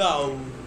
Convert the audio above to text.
Bow.